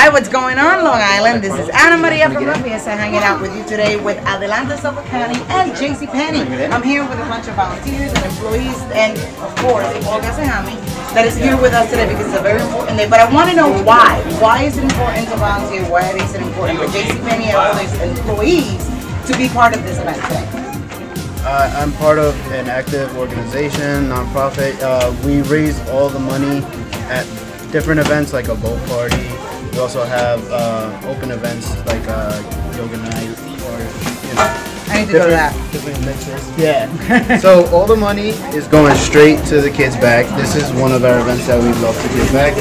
Hi, what's going on, Long Island? This is Anna Maria from La Fiesta hanging out with you today with Adelante Suffolk County and JC Penney. I'm here with a bunch of volunteers and employees and, of course, Olga Sehamy that is here with us today because it's a very important day. But I want to know why. Why is it important to volunteer? Why is it important for JC Penney and all these employees to be part of this event today? Uh, I'm part of an active organization, nonprofit. Uh, we raise all the money at different events like a boat party, we also have uh, open events like uh, yoga night or you know. I need to go to that. Different mixes. Yeah. so all the money is going straight to the kids' back. This is one of our events that we love to give back.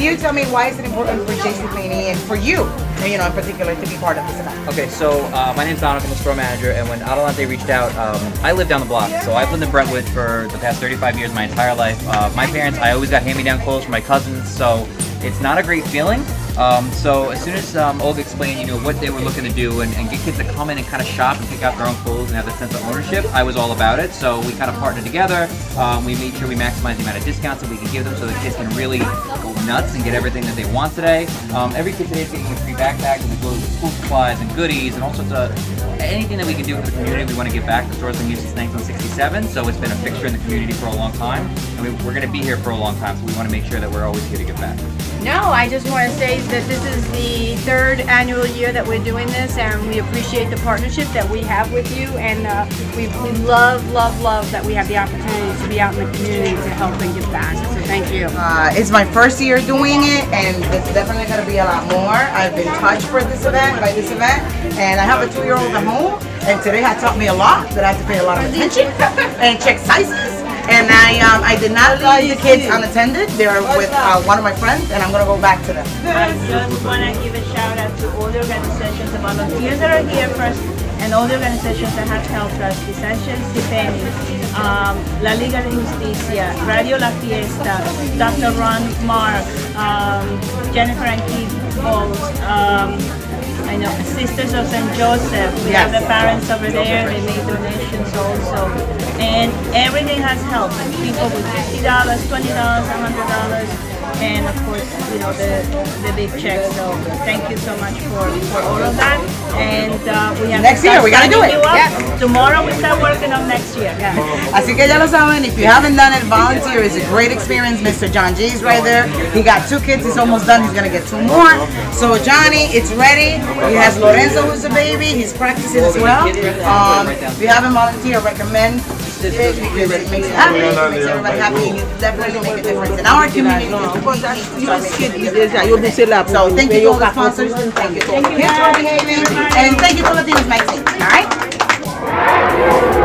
You tell me why is it important for JC Penney and for you, you know, in particular, to be part of this event? Okay, so uh, my name's Donovan, I'm the store manager, and when Adelante reached out, um, I live down the block, so I've lived in Brentwood for the past 35 years, my entire life. Uh, my parents, I always got hand-me-down clothes from my cousins, so it's not a great feeling. Um, so as soon as um, Olga explained, you know, what they were looking to do and, and, get kids to come in and kind of shop and pick out their own clothes and have a sense of ownership, I was all about it. So we kind of partnered together. Um, we made sure we maximize the amount of discounts that we can give them so the kids can really go nuts and get everything that they want today. Um, every kid today is getting a free backpack and goes school supplies and goodies and all sorts of anything that we can do for the community. We want to give back. The store's been since 1967, so it's been a fixture in the community for a long time, and we, we're going to be here for a long time. So we want to make sure that we're always here to give back. No, I just want to say that this is the third annual year that we're doing this, and we appreciate the partnership that we have with you, and uh, we, we love, love, love that we have the opportunity to be out in the community to help and give back. So thank you. Uh, it's my first year doing it, and it's definitely going to be a lot more. I've been touched for this event, by this event, and I have a two-year-old at home, and today has taught me a lot, that I have to pay a lot of attention and check sizes and I um, I did not leave the kids unattended. They're with uh, one of my friends, and I'm gonna go back to them. I just want to give a shout out to all the organizations, the volunteers that are here first, and all the organizations that have helped us, Essential Stipeni, um, La Liga de Justicia, Radio La Fiesta, Dr. Ron Mark, um, Jennifer and Keith Bowles, know, Sisters of St. Joseph. We yes. have the parents over there. They made donations also. And everything has helped. People with $50, $20, $100 and of course, you know, the, the big check. So thank you so much for, for all of that. And uh, we have next year, we gotta do it. Yeah. Tomorrow we start working on next year. Yeah. Así que ya lo saben, if you haven't done it, volunteer is a great experience. Mr. John G is right there. He got two kids, he's almost done, he's gonna get two more. So Johnny, it's ready. He has Lorenzo who's a baby, he's practicing as well. Um, if you haven't volunteered, recommend it because it makes it. happy, it everybody happy, you definitely make a difference in our community. So thank you to all the sponsors, thank you. To all the kids for behaving, and thank you for the things, Magazine, all right?